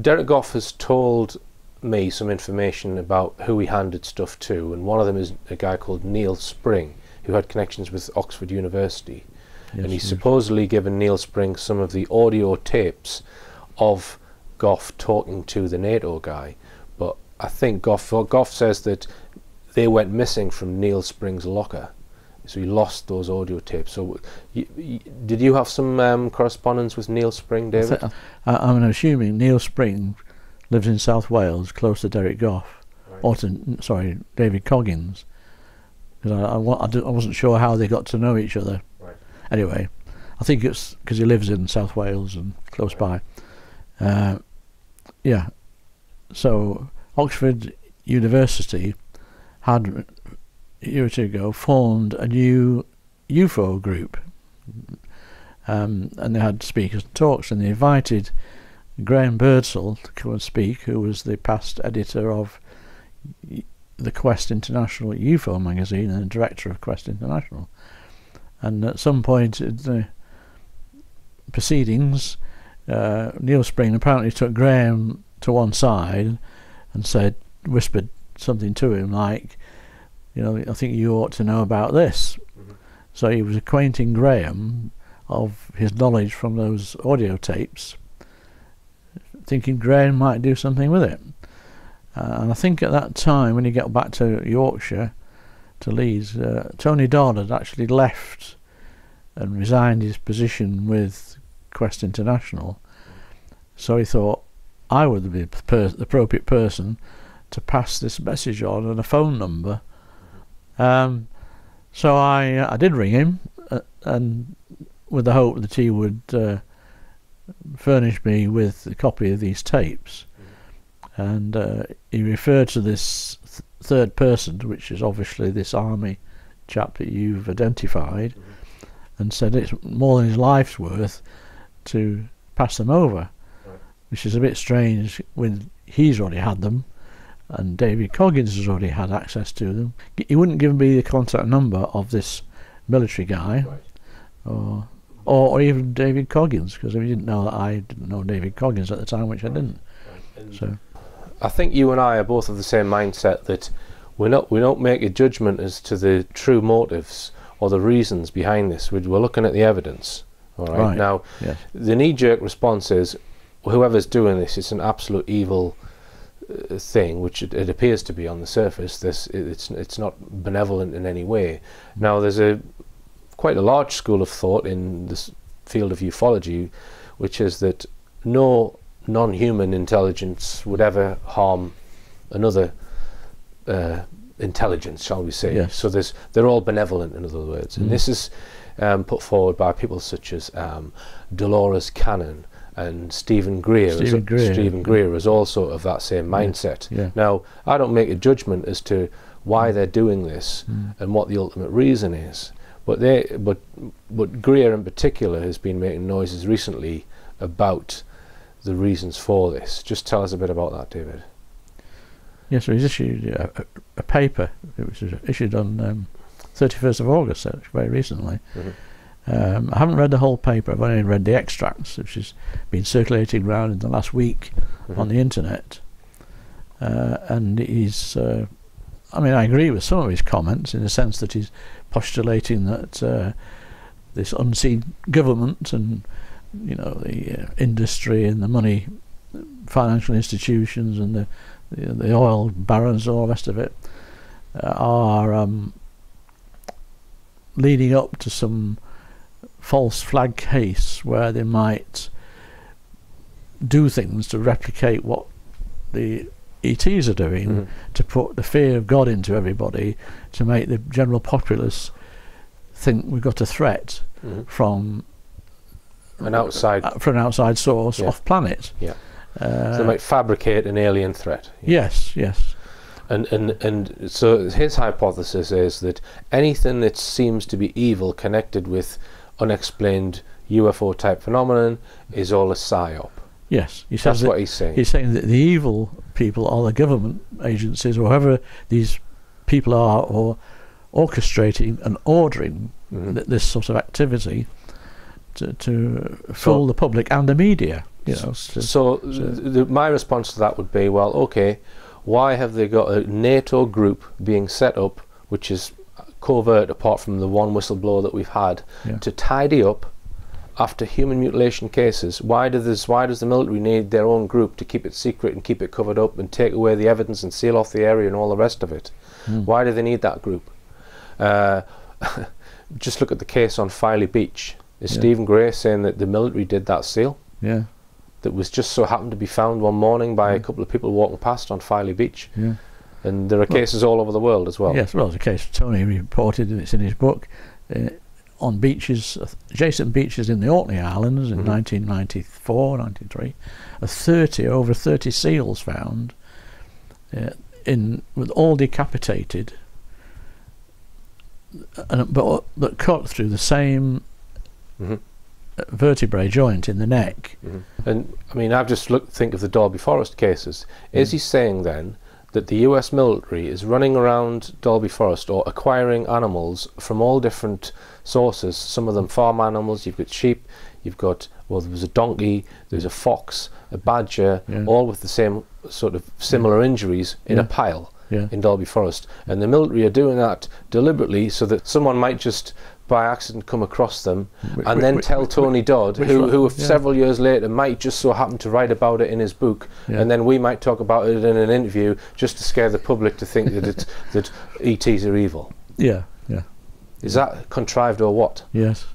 Derek Goff has told me some information about who he handed stuff to, and one of them is a guy called Neil Spring, who had connections with Oxford University. Yes, and he's yes. supposedly given Neil Spring some of the audio tapes of Goff talking to the NATO guy. But I think Goff, Goff says that they went missing from Neil Spring's locker. So he lost those audio tapes. So, y y did you have some um, correspondence with Neil Spring, David? I, I'm assuming Neil Spring lives in South Wales, close to Derek Goff, Right. or to sorry David Coggins, because I, I, wa- I, I wasn't sure how they got to know each other. Right. Anyway, I think it's because he lives in South Wales and close by. Uh, yeah. So Oxford University had year or two ago formed a new UFO group, um, and they had speakers and talks, and they invited Graham Birdsall to come and speak, who was the past editor of the Quest International UFO magazine and director of Quest International. And at some point in the proceedings, uh, Neil Spring apparently took Graham to one side and said, whispered something to him like, you know, I think you ought to know about this. Mhm. So he was acquainting Graham of his knowledge from those audio tapes, thinking Graham might do something with it. Uh, and I think at that time, when he got back to Yorkshire, to Leeds, uh, Tony Dodd had actually left and resigned his position with Quest International. So he thought, I would be the, per- the appropriate person to pass this message on and a phone number. Um, so I uh, I did ring him, uh, and with the hope that he would uh, furnish me with a copy of these tapes. And uh, he referred to this th- third person, which is obviously this army chap that you've identified, and said it's more than his life's worth to pass them over, Right. which is a bit strange when he's already had them and David Coggins has already had access to them. He wouldn't give me the contact number of this military guy, Right. or, or or even David Coggins, because he didn't know that I didn't know David Coggins at the time, which I didn't. And So I think you and I are both of the same mindset that we're not we don't make a judgment as to the true motives or the reasons behind this. We're, we're looking at the evidence. All right. Right. Now, yes, the knee-jerk response is whoever's doing this is an absolute evil thing, which it, it appears to be on the surface. This it's it's not benevolent in any way. Now, there's a quite a large school of thought in this field of ufology, which is that no non-human intelligence would ever harm another uh, intelligence, shall we say? Yes. So there's they're all benevolent, in other words, and Mm. this is um, put forward by people such as um, Dolores Cannon and Stephen Greer. Stephen Greer, Stephen. Greer is also of that same mindset. yeah, Now, I don't make a judgment as to why they're doing this Mm. and what the ultimate reason is. But they, but, but Greer in particular has been making noises recently about the reasons for this. Just tell us a bit about that, David. yes. So he's issued a, a, a paper. It was issued on um, 31st of August, so very recently. Mhm. Um, I haven't read the whole paper. I've only read the extracts, which has been circulating around in the last week on Mhm. the internet. Uh, and he's, uh, I mean, I agree with some of his comments in the sense that he's postulating that uh, this unseen government and, you know, the uh, industry and the money, financial institutions and the the, the oil barons and all the rest of it uh, are um, leading up to some false flag case where they might do things to replicate what the ETs are doing Mhm. to put the fear of God into everybody to make the general populace think we've got a threat Mhm. from An outside, uh, from an outside source Yeah. off planet. Yeah. Uh, so they might fabricate an alien threat. yes, yes. And, and and so his hypothesis is that anything that seems to be evil connected with unexplained UFO type phenomenon is all a psyop. Yes, he says That's that what he's saying. he's saying that the evil people are the government agencies or whoever these people are, or orchestrating and ordering Mhm. th- this sort of activity to, to fool the public and the media. You know, to- so th- my response to that would be, well, okay, why have they got a NATO group being set up, which is covert apart from the one whistleblower that we've had, Yeah. to tidy up after human mutilation cases? Why does this? Why does the military need their own group to keep it secret and keep it covered up and take away the evidence and seal off the area and all the rest of it? Hmm. Why do they need that group? Uh, just look at the case on Filey Beach. Is Yeah. Stephen Greer saying that the military did that seal? yeah, that was just so happened to be found one morning by a couple of people walking past on Filey Beach. yeah. And there are cases all over the world as well. Yes, well, the case Tony reported, and it's in his book, uh, on beaches, adjacent beaches in the Orkney Islands in Mhm. 1994, 93, a 30, over 30 seals found, uh, in with all decapitated, and, but that cut through the same Mhm. uh, vertebrae joint in the neck. Mhm. And I mean, I've just looked, think of the Dalby Forest cases. Is Mm. he saying then that the U.S. military is running around Dalby Forest or acquiring animals from all different sources? Some of them farm animals. You've got sheep. You've got well, there was a donkey. There's a fox, a badger, Yeah. all with the same sort of similar injuries in a pile. Yeah, in Dalby Forest. And the military are doing that deliberately so that someone might just by accident come across them and then tell Tony Dodd, who, who Yeah. several years later might just so happen to write about it in his book, Yeah. and then we might talk about it in an interview just to scare the public to think that it's, that ETs are evil. yeah, yeah, Is that contrived or what? yes.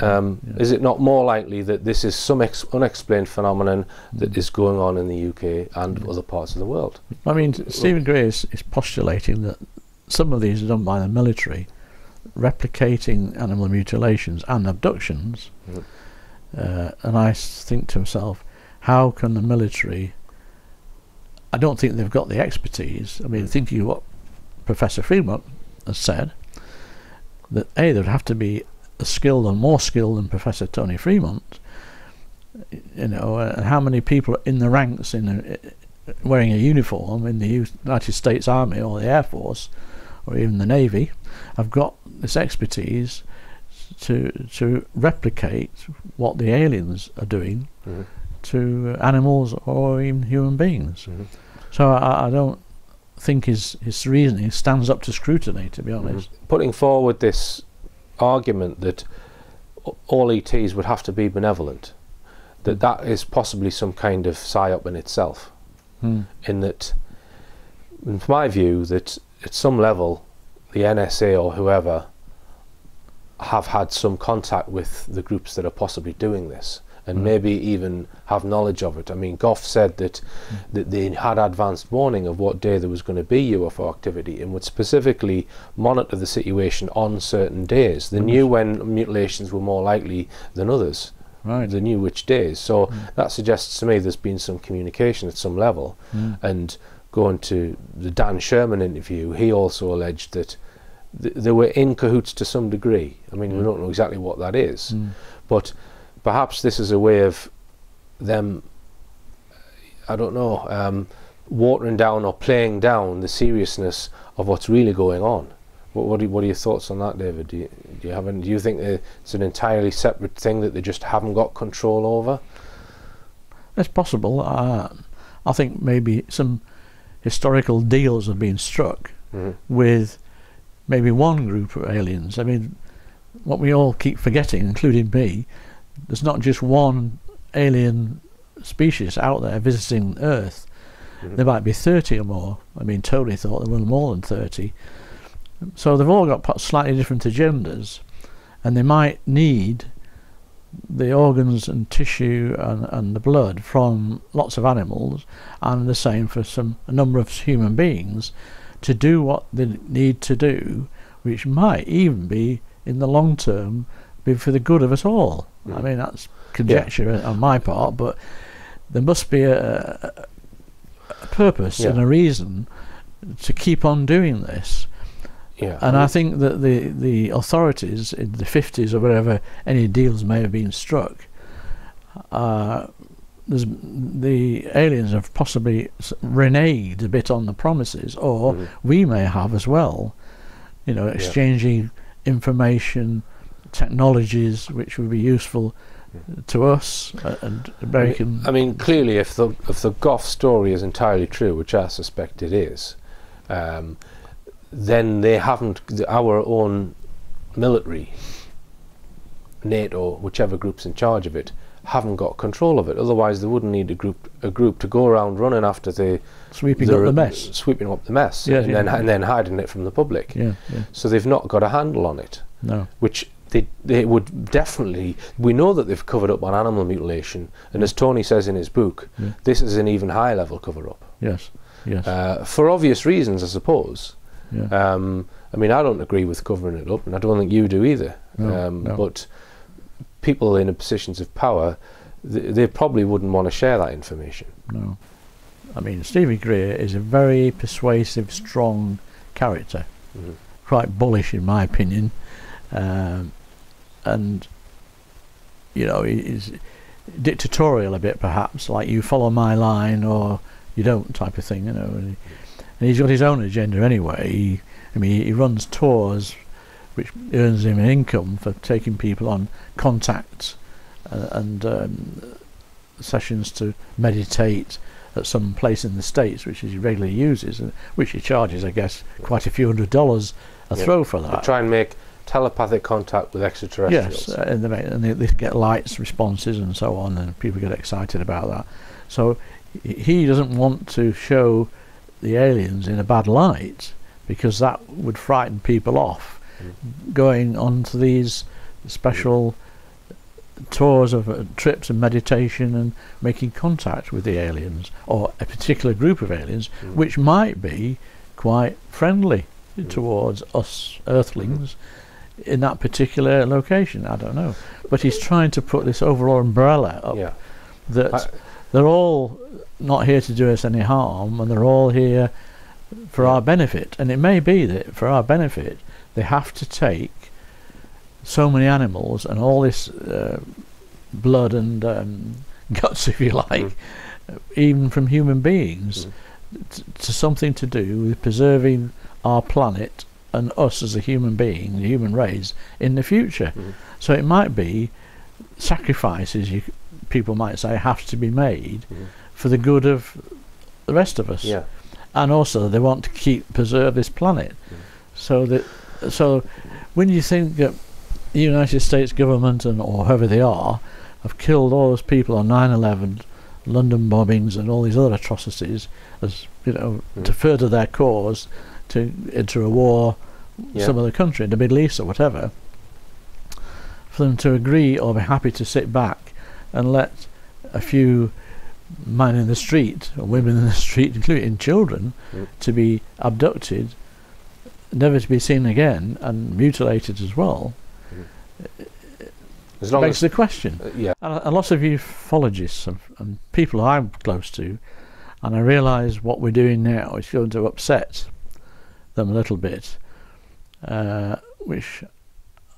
Um, Yeah. Is it not more likely that this is some ex- unexplained phenomenon that Mm. going on in the UK and other parts of the world? I mean, Stephen Greer is, is postulating that some of these are done by the military, replicating animal mutilations and abductions. Mhm. Uh, and I think to myself, how can the military? I don't think they've got the expertise. I mean, thinking of what Professor Fremont has said, that A, there'd have to be a skilled and more skilled than Professor Tony Fremont. You know, uh, and how many people in the ranks in a, wearing a uniform in the United States Army or the Air Force or even the Navy have got this expertise to to replicate what the aliens are doing Mhm. to animals or even human beings. Mhm. So I, I don't think his his reasoning stands up to scrutiny. To be honest, putting forward this argument that all ETs would have to be benevolent, that Mm. that is possibly some kind of psyop in itself, Hmm. in that, in my view, that at some level, the NSA or whoever have had some contact with the groups that are possibly doing this. And Mm. maybe even have knowledge of it. I mean, Goff said that that they had advanced warning of what day there was going to be UFO activity and would specifically monitor the situation on certain days. They Mm. knew when mutilations were more likely than others. right. They knew which days. So Mm. that suggests to me there's been some communication at some level. Hmm. And going to the Dan Sherman interview, he also alleged that th- they were in cahoots to some degree. I mean, we Mm. don't know exactly what that is, Hmm. but perhaps this is a way of them, I don't know, um, watering down or playing down the seriousness of what's really going on. What, what, are, what are your thoughts on that, David? Do you, do you have any, do you think it's an entirely separate thing that they just haven't got control over? It's possible. Uh, I think maybe some historical deals have been struck Mhm. with maybe one group of aliens. I mean, what we all keep forgetting, including me, there's not just one alien species out there visiting Earth. Mhm. There might be 30 or more. I mean, Tony thought there were more than 30. So they've all got slightly different agendas, and they might need the organs and tissue and, and the blood from lots of animals, and the same for some a number of human beings, to do what they need to do, which might even be in the long term be for the good of us all. I Mhm. mean that's conjecture on my part, but there must be a, a, a purpose and a reason to keep on doing this. Yeah. And I think that the, the authorities in the 50s or wherever any deals may have been struck, uh, the aliens have possibly reneged a bit on the promises, or Mhm. we may have as well, you know, exchanging information, technologies which would be useful to us uh, and American. I mean, clearly, if the if the Goff story is entirely true, which I suspect it is, um, then they haven't the, our own military, NATO, whichever group's in charge of it, haven't got control of it. Otherwise, they wouldn't need a group a group to go around running after the sweeping up the mess, sweeping up the mess, Yes, and yeah. then and then hiding it from the public. yeah, yeah, So they've not got a handle on it, no, which they they would definitely. We know that they've covered up on animal mutilation, and as Tony says in his book, Yeah. this is an even higher level cover up yes, yes, uh, for obvious reasons, I suppose. Yeah, Um, I mean, I don't agree with covering it up, and I don't think you do either. No, um, no. But people in positions of power, th- they probably wouldn't want to share that information. no. I mean, Stevie Greer is a very persuasive, strong character, Mhm. quite bullish in my opinion, um, and you know, he's dictatorial a bit, perhaps, like you follow my line or you don't type of thing, you know. And, he, and he's got his own agenda anyway. He, I mean, he runs tours, which earns him an income for taking people on contacts uh, and um, sessions to meditate at some place in the states, which he regularly uses, and which he charges, I guess, quite a few hundred dollars a Yeah. throw for They that. try and make telepathic contact with extraterrestrials. Yes, uh, and, they, make- and they, they get lights responses and so on, and people get excited about that. So he doesn't want to show the aliens in a bad light because that would frighten people off Mm. going on to these special tours of uh, trips and meditation and making contact with the aliens or a particular group of aliens Mm. which might be quite friendly Mm. towards us earthlings in that particular location. I don't know, but he's trying to put this overall umbrella up yeah. that I- they're all not here to do us any harm, and they're all here for our benefit. And it may be that for our benefit, they have to take so many animals and all this uh, blood and um, guts, if you like, even from human beings, t- to something to do with preserving our planet and us as a human being, the human race, in the future. Mhm. So it might be sacrifices, you, people might say, have to be made for the good of the rest of us. Yeah. And also, they want to keep preserve this planet, so that so when you think that the United States government and or whoever they are have killed all those people on 9/11, London bombings, and all these other atrocities, as you know, to Mm. further their cause, to enter a war, Yeah. some other country in the Middle East or whatever, for them to agree or be happy to sit back and let a few men in the street or women in the street, including children, Mm. to be abducted, never to be seen again, and mutilated as well, As long begs as the question. uh, yeah. And a, a lot of ufologists and, and people I'm close to, and I realise what we're doing now is going to upset them a little bit, uh, which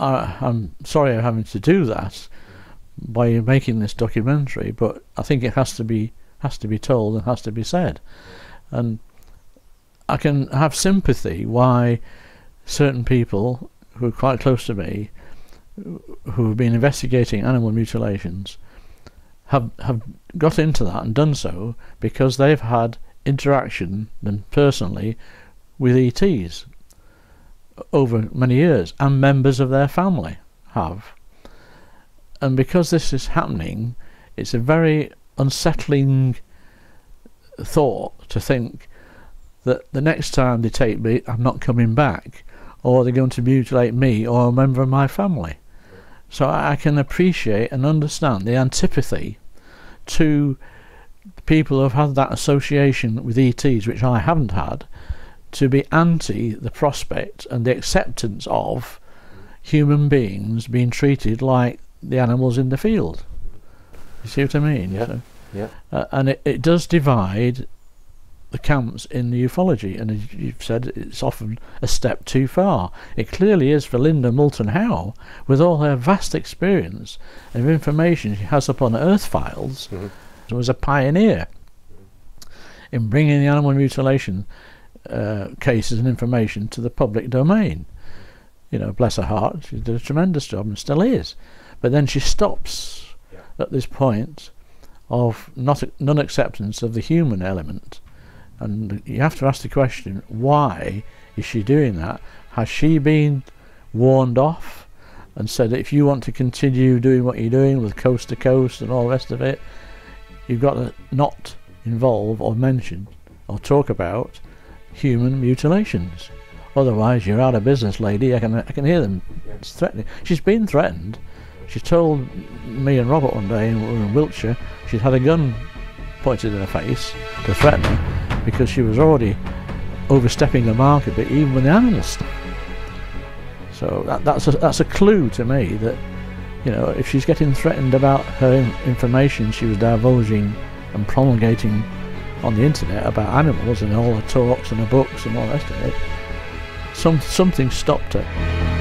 I, I'm sorry I'm having to do that by making this documentary, but I think it has to be has to be told and has to be said, and I can have sympathy why certain people who are quite close to me who have been investigating animal mutilations have have got into that and done so because they've had interaction them personally with ETs over many years and members of their family have. And because this is happening it's a very unsettling thought to think that the next time they take me I'm not coming back or they're going to mutilate me or a member of my family. So I can appreciate and understand the antipathy to people who have had that association with ETs, which I haven't had, to be anti the prospect and the acceptance of human beings being treated like the animals in the field. You see what I mean? Yeah. So, Yeah. uh, and it, it does divide the camps in the ufology, and as you've said, it's often a step too far. It clearly is for Linda Moulton Howe, with all her vast experience of information she has upon Earth files, Mhm. was a pioneer in bringing the animal mutilation uh, cases and information to the public domain. You know, bless her heart, she did a tremendous job and still is. But then she stops at this point of not non-acceptance of the human element. And you have to ask the question, why is she doing that? Has she been warned off and said that if you want to continue doing what you're doing with coast to coast and all the rest of it, you've got to not involve or mention or talk about human mutilations. Otherwise, you're out of business, lady. I can I can hear them it's threatening. She's been threatened. She told me and Robert one day, we were in Wiltshire, she'd had a gun pointed in her face to threaten her because she was already overstepping the mark a bit, even with the animals. So that, that's a, that's a clue to me that you know if she's getting threatened about her information she was divulging and promulgating on the internet about animals and all her talks and her books and all the rest of it, some something stopped her.